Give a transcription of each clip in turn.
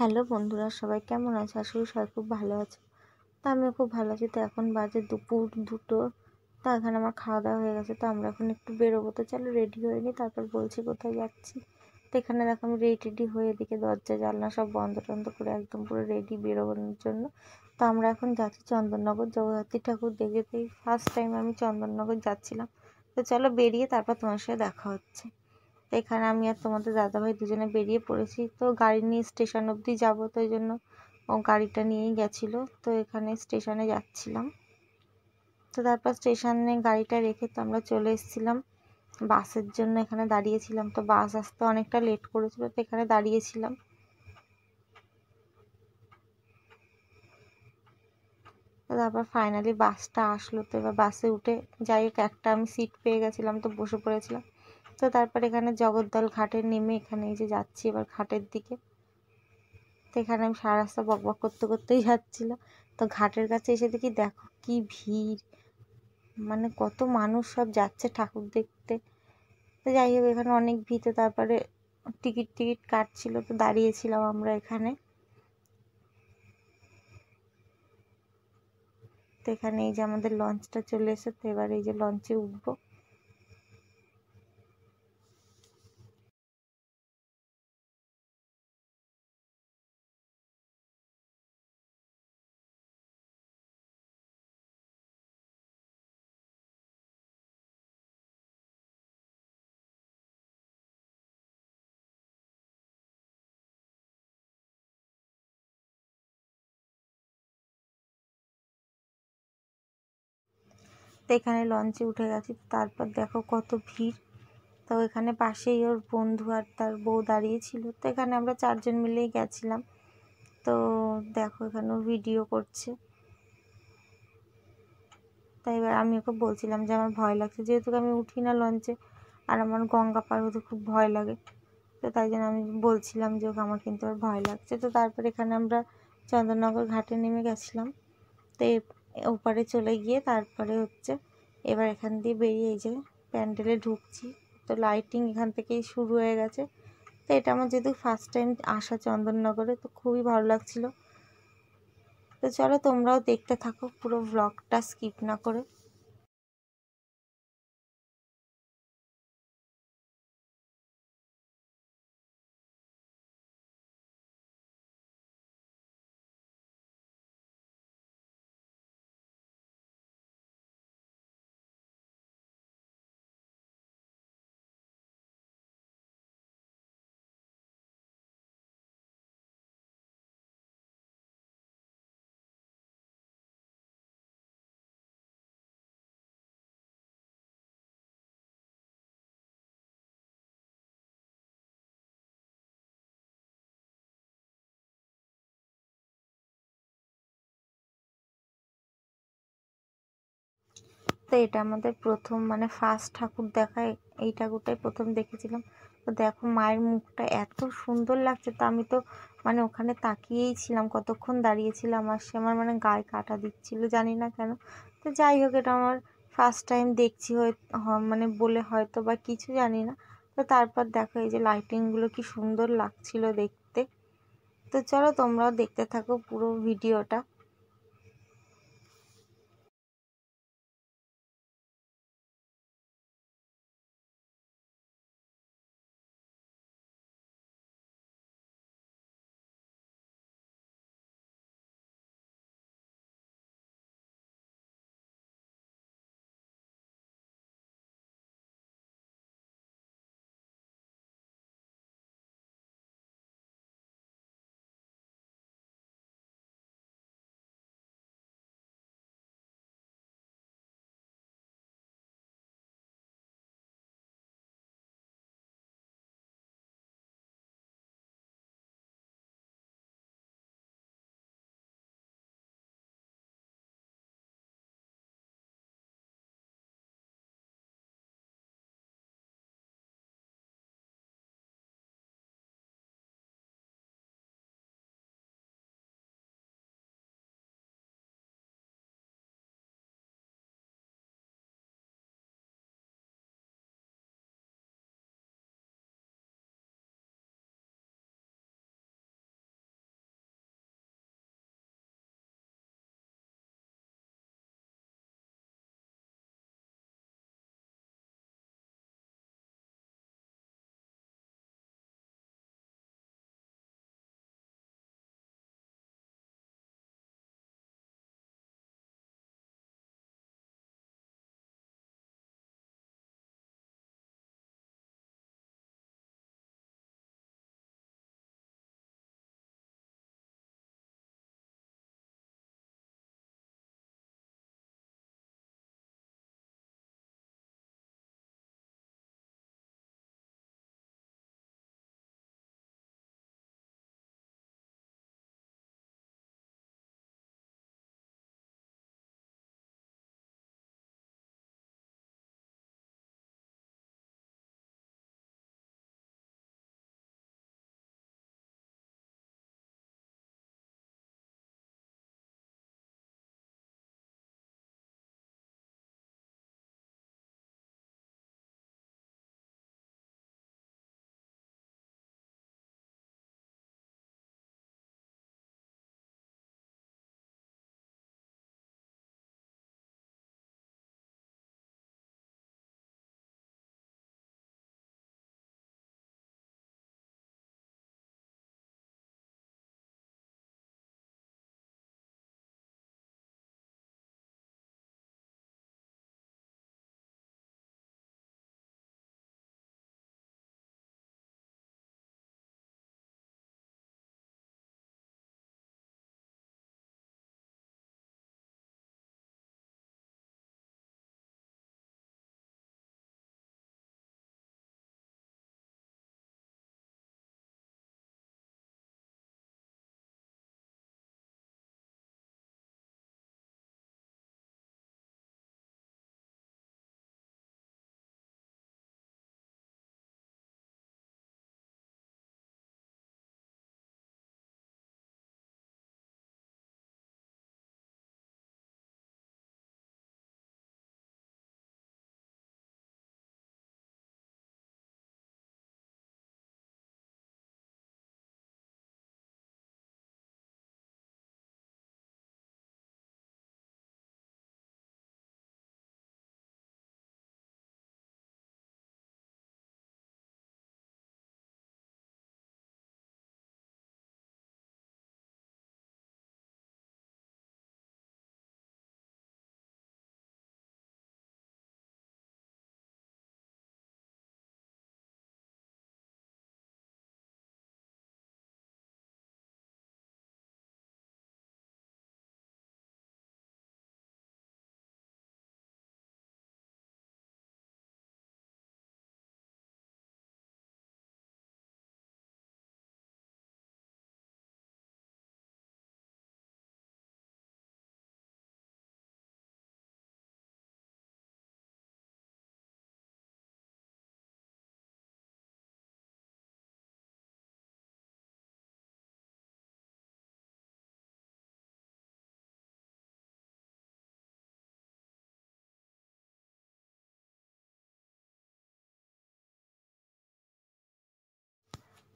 Hello বন্ধুরা, সবাই কেমন আছে? আশা করি সবাই খুব ভালো আছে। তো আমিও খুব ভালো আছি। তো এখন বাজে দুপুর দুটো। তো এখানে আমার খাওয়া দাওয়া হয়ে গেছে। তো আমরা এখন একটু বেরোবো। তো চলো রেডি হয়ে নিই, তারপর বলছি কোথায় যাচ্ছি। তো এখানে দেখো আমি রেডি টেডি হয়ে এদিকে দরজা, জানলা সব বন্ধ টন্ধ করে একদম পুরো রেডি বেরোনোর জন্য। তো আমরা এখন যাচ্ছি চন্দননগর। জগদ্ধাত্রী ঠাকুর দেখেতেই ফার্স্ট টাইম আমি চন্দননগর যাচ্ছিলাম। তো চলো বেরিয়ে তারপর তোমার সাথে দেখা হচ্ছে। এখানে আমি আর তোমাদের দাদাভাই দুজনে বেরিয়ে পড়েছি। তো গাড়ি নিয়ে স্টেশন অবধি যাব, তো ওই জন্য ও গাড়িটা নিয়েই গেছিল। তো এখানে স্টেশনে যাচ্ছিলাম। তো তারপর স্টেশনে গাড়িটা রেখে তো আমরা চলে এসেছিলাম। বাসের জন্য এখানে দাঁড়িয়েছিলাম। তো বাস আসতে অনেকটা লেট করেছিল, তো এখানে দাঁড়িয়েছিলাম। তারপর ফাইনালি বাসটা আসলো। তো এবার বাসে উঠে যাই হোক, একটা আমি সিট পেয়ে গেছিলাম, তো বসে পড়েছিলাম। তো তারপর এখানে জগদ্দল ঘাটে নেমে এখানে এই যে যাচ্ছি এবার ঘাটের দিকে। তো এখানে আমি সারা রাস্তা বক বক করতে করতেই যাচ্ছিলাম। তো ঘাটের কাছে এসে দেখি দেখো কি ভিড়। মানে কত মানুষ সব যাচ্ছে ঠাকুর দেখতে। তো যাই হোক, এখানে অনেক ভিড়। তো তারপরে টিকিট টিকিট কাটছিল, তো দাঁড়িয়েছিলাম আমরা এখানে। তো এখানে এই যে আমাদের লঞ্চটা চলে এসে তো এবার এই যে লঞ্চে উঠবো। তো এখানে লঞ্চে উঠে গেছি। তারপর দেখো কত ভিড়। তো এখানে পাশেই ওর বন্ধু আর তার বউ দাঁড়িয়েছিল তো এখানে আমরা চারজন মিলেই গেছিলাম। তো দেখো এখানেও ভিডিও করছে। তাই এবার আমি ওকে বলছিলাম যে, আমার ভয় লাগছে। যেহেতু আমি উঠি না লঞ্চে আর আমার গঙ্গা পার হতে খুব ভয় লাগে। তো তাই জন্য আমি বলছিলাম যে, ওকে, আমার কিন্তু আর ভয় লাগছে। তো তারপর এখানে আমরা চন্দননগর ঘাটে নেমে গেছিলাম। তো ওপারে চলে গিয়ে তারপরে হচ্ছে এবার এখান দিয়ে বেরিয়ে যে প্যান্ডেলে ঢুকছি। তো লাইটিং এখান থেকেই শুরু হয়ে গেছে। তো এটা আমার যেহেতু ফার্স্ট টাইম আসা চন্দননগরে, তো খুবই ভালো লাগছিল। তো চলো তোমরাও দেখতে থাকো, পুরো ব্লগটা স্কিপ না করে। তো এটা আমাদের প্রথম মানে ফার্স্ট ঠাকুর দেখা এই ঠাকুরটাই প্রথম দেখেছিলাম। তো দেখো মায়ের মুখটা এত সুন্দর লাগছে, তো আমি তো মানে ওখানে তাকিয়েই ছিলাম, কতক্ষণ দাঁড়িয়েছিলাম আর সে আমার মানে গায়ে কাটা দিচ্ছিল, জানি না কেন। তো যাই হোক, এটা আমার ফার্স্ট টাইম দেখছি হয় মানে বলে হয়তো বা কিছু জানি না। তো তারপর দেখো এই যে লাইটিংগুলো কি সুন্দর লাগছিল দেখতে। তো চলো তোমরাও দেখতে থাকো পুরো ভিডিওটা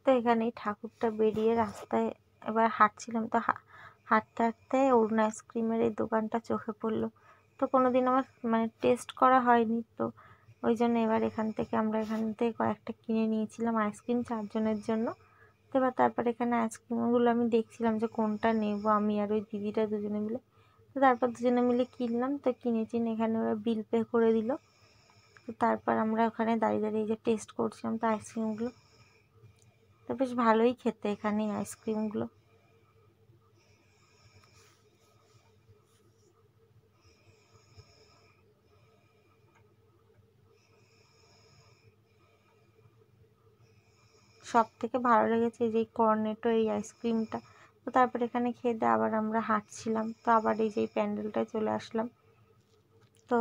তো এখানে ঠাকুরটা বেরিয়ে রাস্তায় এবার হাঁটছিলাম। তো হাঁটতে হাঁটতে অরুণ আইসক্রিমের এই দোকানটা চোখে পড়ল। তো কোনো দিন আমার মানে টেস্ট করা হয়নি। তো ওই জন্য এবার এখান থেকে আমরা এখান থেকে কয়েকটা কিনে নিয়েছিলাম আইসক্রিম চারজনের জন্য। তো এবার তারপর এখানে আইসক্রিমগুলো আমি দেখছিলাম যে কোনটা নেব আমি আর ওই দিদিটা দুজনে মিলে। তো তারপর দুজনে মিলে কিনলাম। তো কিনে কিনেছি, এখানে ওরা বিল পে করে দিল। তো তারপর আমরা ওখানে দাঁড়িয়ে দাঁড়িয়ে যে টেস্ট করছিলাম, তো আইসক্রিমগুলো তো বেশ ভালোই খেতে এখানে আইসক্রিমগুলো সব থেকে ভালো লেগেছে যে কর্নেটো এই আইসক্রিমটা তো তারপর এখানে খেয়ে দিয়ে আবার আমরা হাঁটছিলাম। তো আবার এই যে প্যান্ডেলটায় চলে আসলাম। তো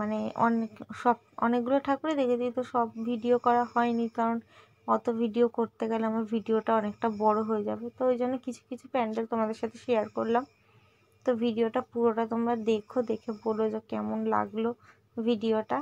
মানে অনেক সব অনেকগুলো ঠাকুরই দেখেছি, তো সব ভিডিও করা হয়নি। কারণ অত ভিডিও করতে গেলে আমার ভিডিওটা অনেকটা বড় হয়ে যাবে। তো ওই জন্য কিছু কিছু প্যান্ডেল তোমাদের সাথে শেয়ার করলাম। তো ভিডিওটা পুরোটা তোমরা দেখো, দেখে বলো যে কেমন লাগল ভিডিওটা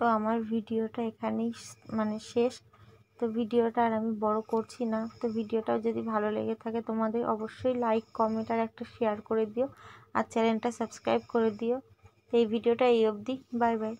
তো আমার ভিডিওটা এখানেই মানে শেষ। তো ভিডিওটা আর আমি বড় করছি না। তো ভিডিওটাও যদি ভালো লেগে থাকে তোমাদের অবশ্যই লাইক কমেন্ট আর একটা শেয়ার করে দিও। আর চ্যানেলটা সাবস্ক্রাইব করে দিও। এই ভিডিওটা এই অবধি। Bye bye